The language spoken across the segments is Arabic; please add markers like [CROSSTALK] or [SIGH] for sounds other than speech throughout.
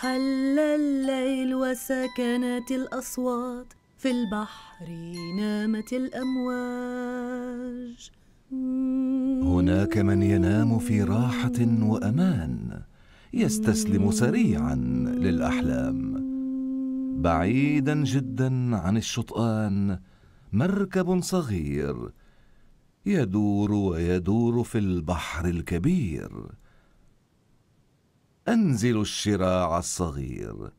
حل الليل وسكنت الأصوات في البحر نامت الأمواج. هناك من ينام في راحة وأمان يستسلم سريعا للأحلام. بعيدا جدا عن الشطآن مركب صغير يدور ويدور في البحر الكبير. أنزل الشراع الصغير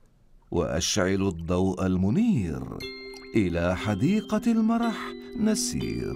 وأشعل الضوء المنير إلى حديقة المرح نسير.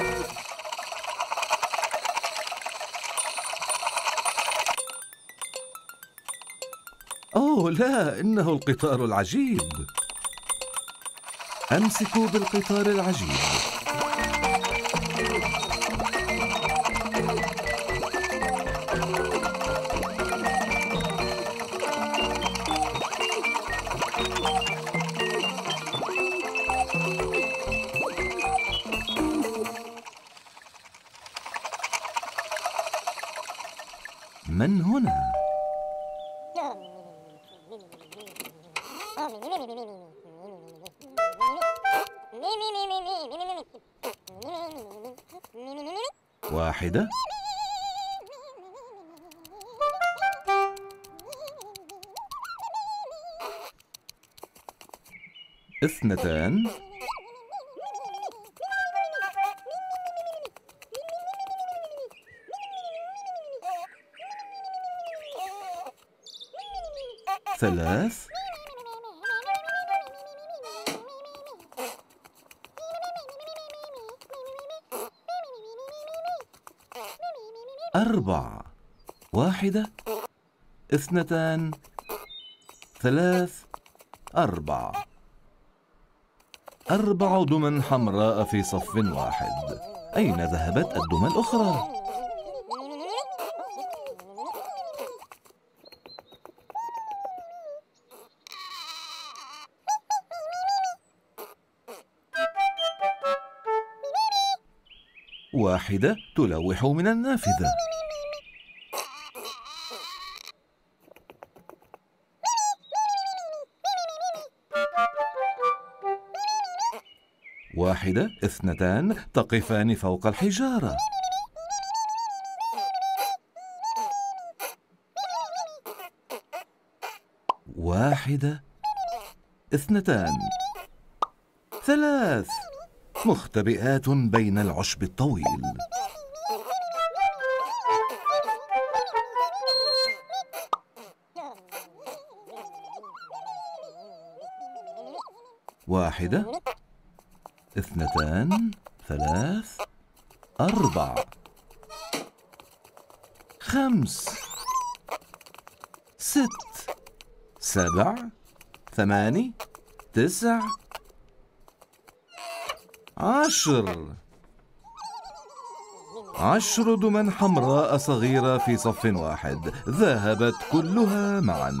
لا إنه القطار العجيب. أمسكوا بالقطار العجيب. واحدة. اثنتان. ثلاث. أربع واحدة. اثنتان. ثلاث. أربع أربع دمى حمراء في صف واحد. أين ذهبت الدمى الأخرى؟ واحدة تلوح من النافذة. واحدة اثنتان تقفان فوق الحجارة. واحدة اثنتان ثلاث. مختبئات بين العشب الطويل. واحدة اثنتان ثلاث أربع. خمس ست سبع ثماني تسع عشر. عشر دمى حمراء صغيرة في صف واحد. ذهبت كلها معا.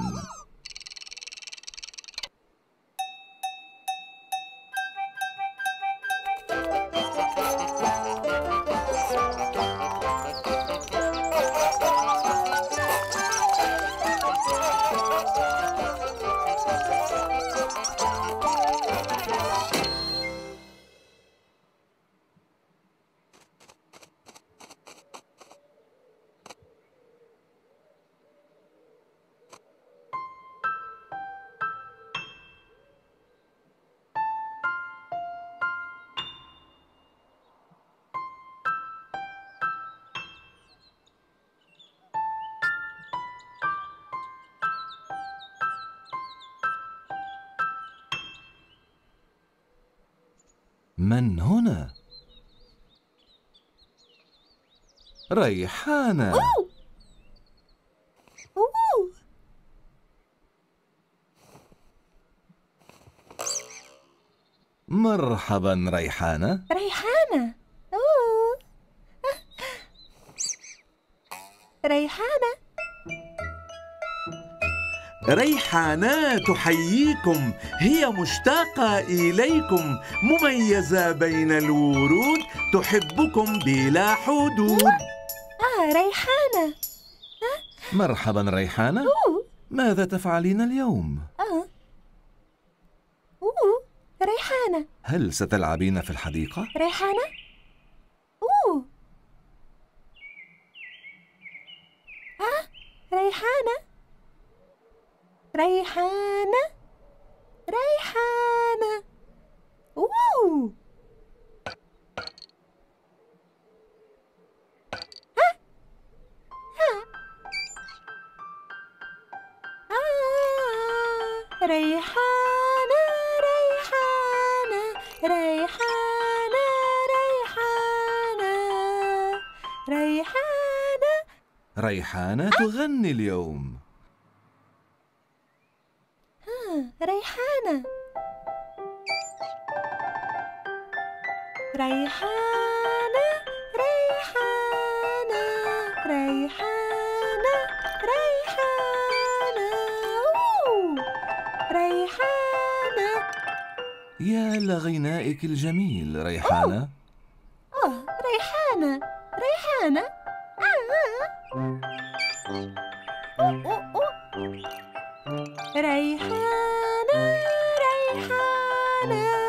من هنا؟ ريحانة. أوه. مرحبا ريحانة. ريحانة. أوه. [LAUGHS] ريحانة. ريحانة تحييكم هي مشتاقة إليكم مميزة بين الورود تحبكم بلا حدود. آه ريحانة. مرحبا ريحانة. أوه. ماذا تفعلين اليوم؟ آه. أوه. ريحانة. هل ستلعبين في الحديقة؟ ريحانة أوه آه ريحانة ريحانة ريحانة. أوه آه ريحانة ريحانة ريحانة ريحانة. ريحانة. ريحانة تغني اليوم. لغنائك الجميل ريحانة آه ريحانة ريحانة آه. أوه، أوه، أوه. ريحانة ريحانة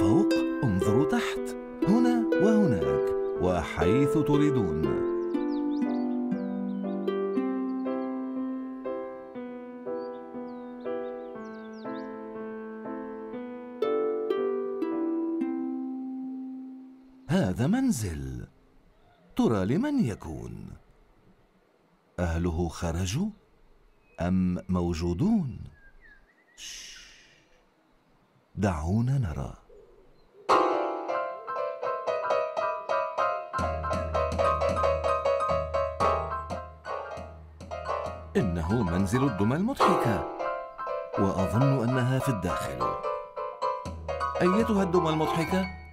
فوق انظروا تحت. هنا وهناك وحيث تريدون. هذا منزل. ترى لمن يكون؟ أهله خرجوا أم موجودون. دعونا نرى. إنه منزل الدمى المضحكة. وأظن أنها في الداخل. أيتها الدمى المضحكة؟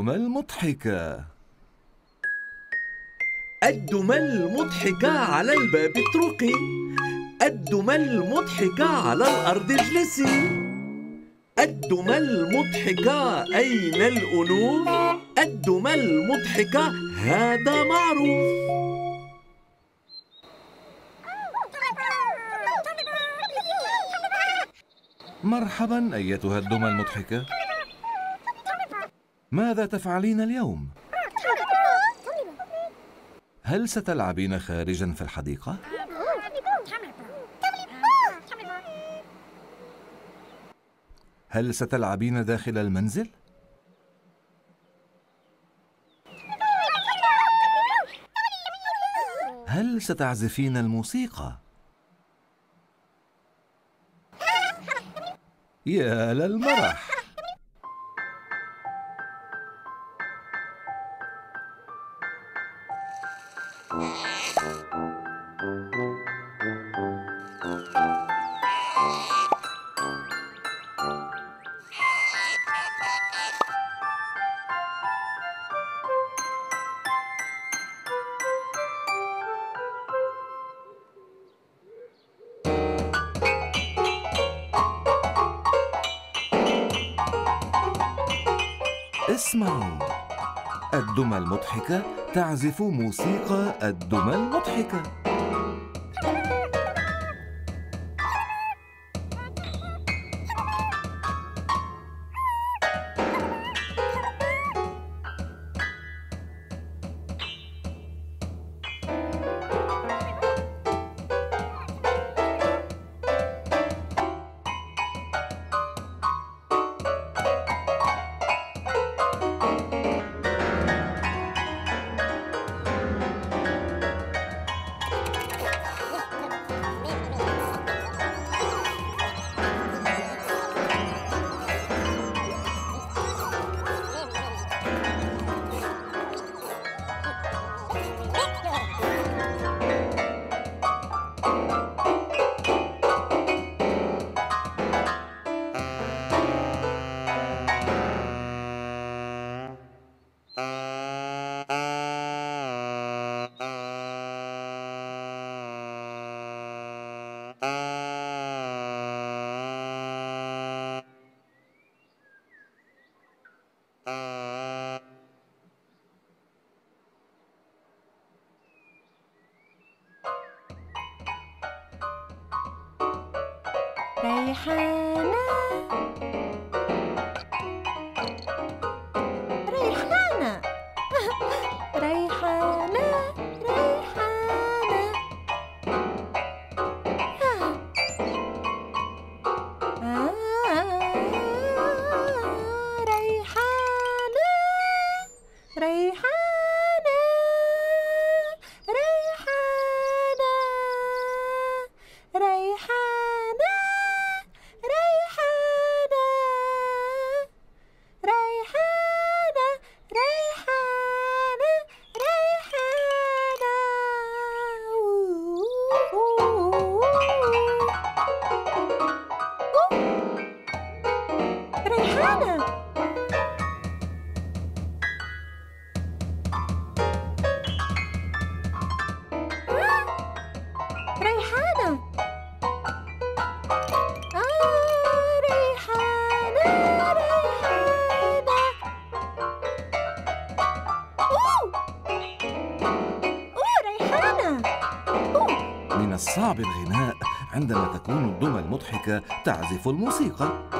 الدمى المضحكة الدمى المضحكة على الباب اتركي الدمى المضحكة على الأرض اجلسي. الدمى المضحكة أين الألوف الدمى المضحكة هذا معروف. مرحبا أيتها الدمى المضحكة ماذا تفعلين اليوم؟ هل ستلعبين خارجا في الحديقة؟ هل ستلعبين داخل المنزل؟ هل ستعزفين الموسيقى؟ يا للمرح اسمعوا. الدمى المضحكة تعزف موسيقى الدمى المضحكة. Rayhana الصعب الغناء عندما تكون الدمى المضحكة تعزف الموسيقى.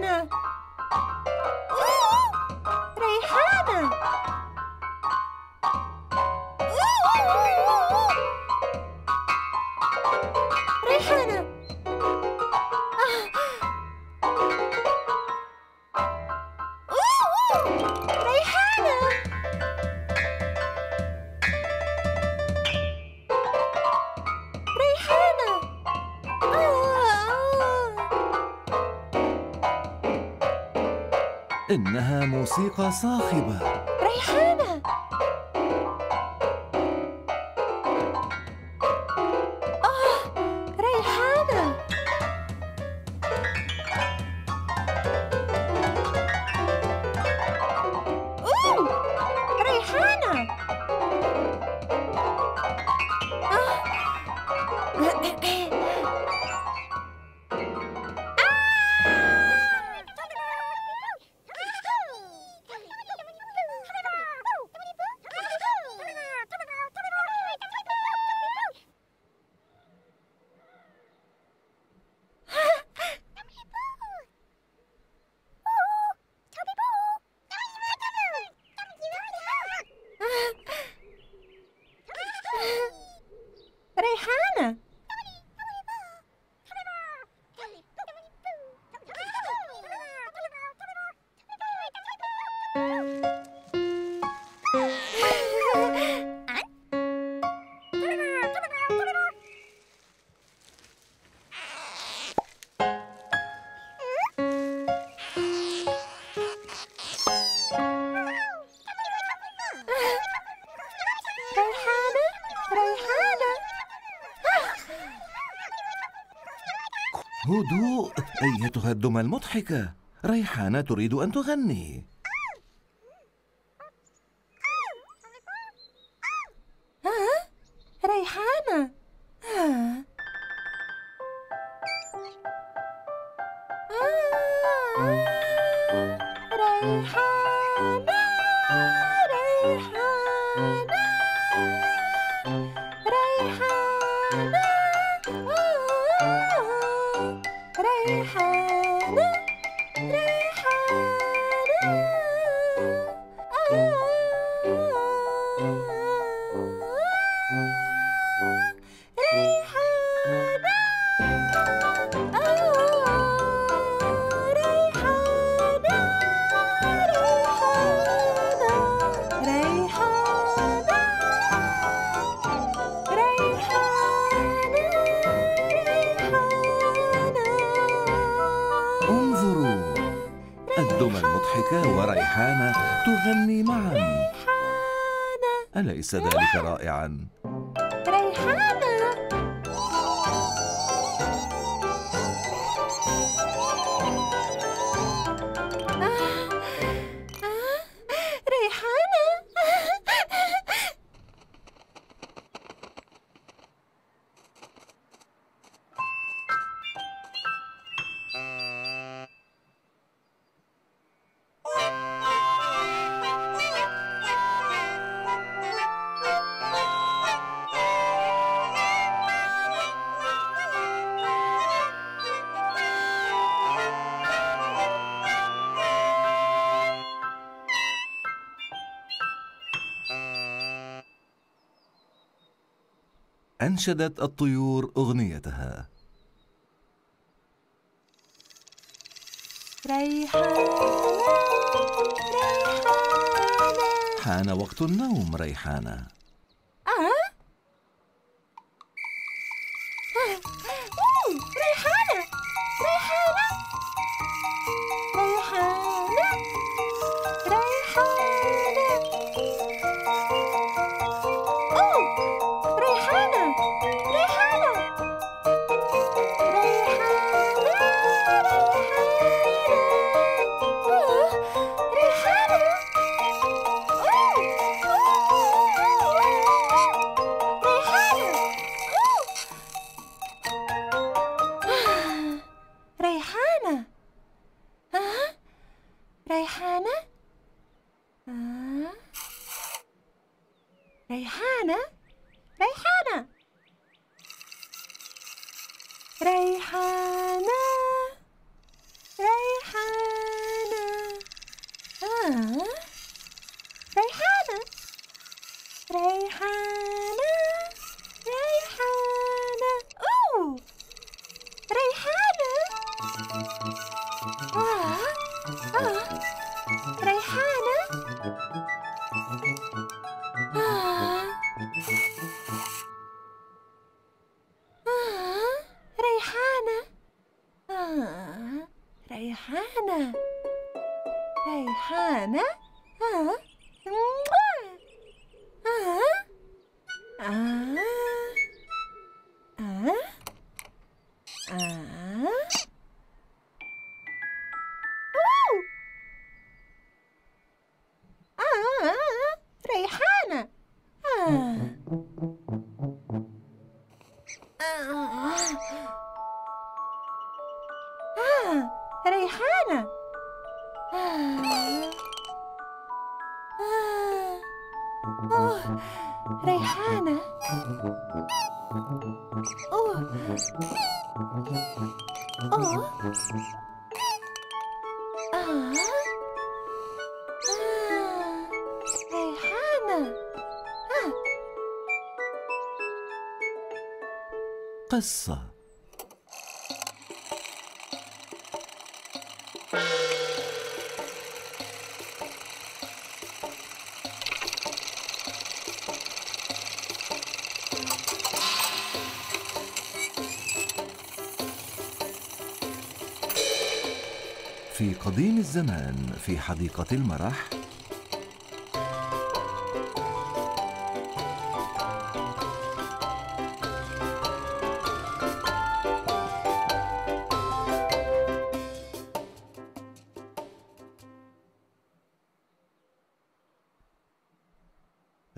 banana. طريقة صاخبة ريحان! هدوء أيتها الدمى المضحكة. ريحانة تريد أن تغني. Música ليس ذلك رائعا. أنشدت الطيور أغنيتها. ريحانة حان وقت النوم ريحانة. أوه أوه آه آه ريحانة آه قصة. الزمان في حديقة المرح.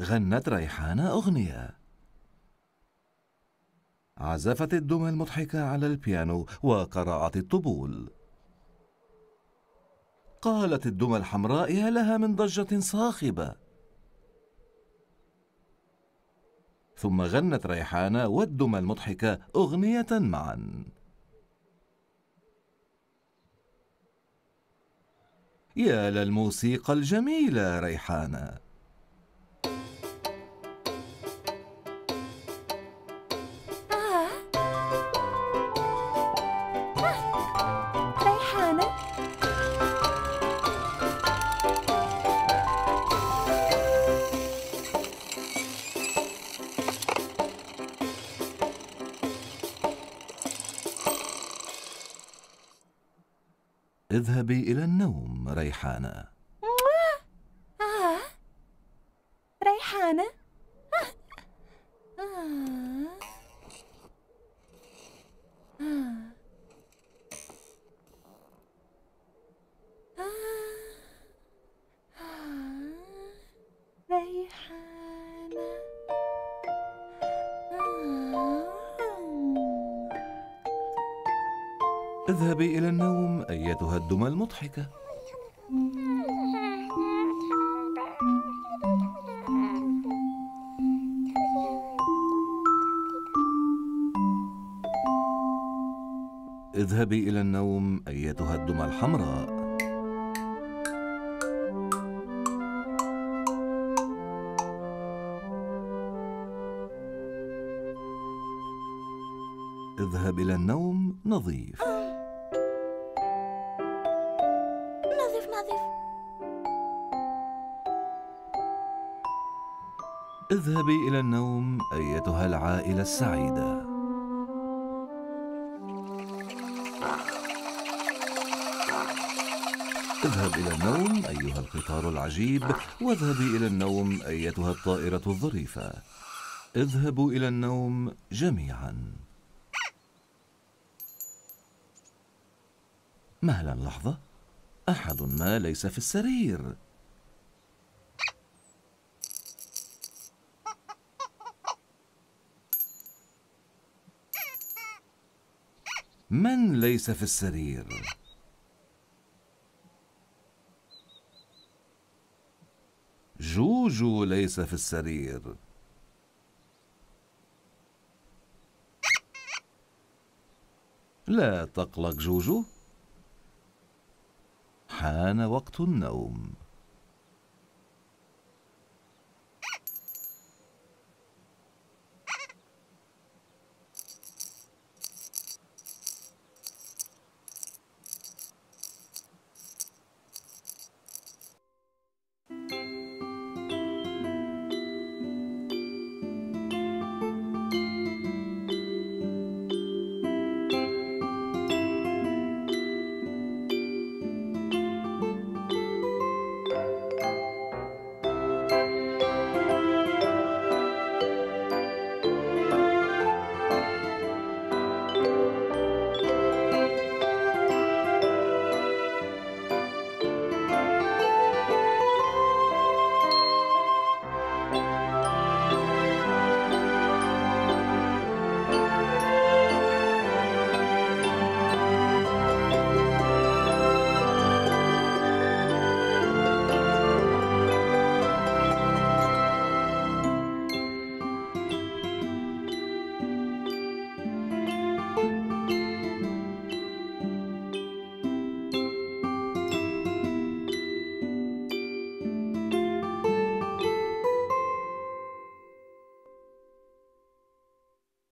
غنت ريحانة أغنية. عزفت الدمى المضحكة على البيانو وقرأت الطبول. قالت الدمى الحمراء يا لها من ضجة صاخبة. ثم غنت ريحانة والدمى المضحكة أغنية معا. يا للموسيقى الجميلة ريحانة. اذهبي إلى النوم ريحانة. المضحكة اذهبي إلى النوم أيتها الدمى الحمراء. اذهب إلى النوم نظيف. اذهبي إلى النوم أيتها العائلة السعيدة. اذهب إلى النوم أيها القطار العجيب. واذهبي إلى النوم أيتها الطائرة الظريفة. اذهبوا إلى النوم جميعا. مهلا لحظة. أحد ما ليس في السرير. من ليس في السرير؟ جوجو ليس في السرير. لا تقلق جوجو. حان وقت النوم.